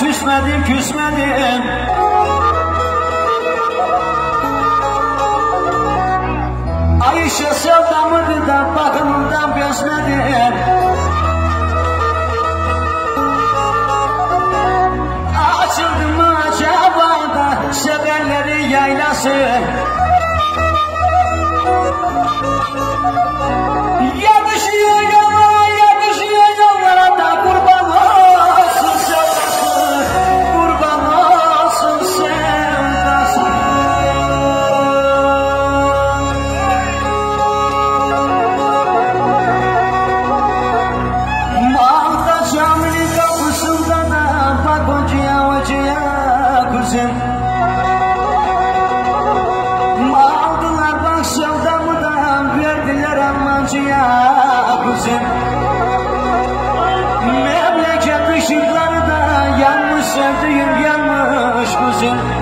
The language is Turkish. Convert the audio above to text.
küsmedim küsmedim. Ayşe sevdamı da bakımından besmedim bize Memleket ışıkları da yanmış sevdiğim yanmış güzel.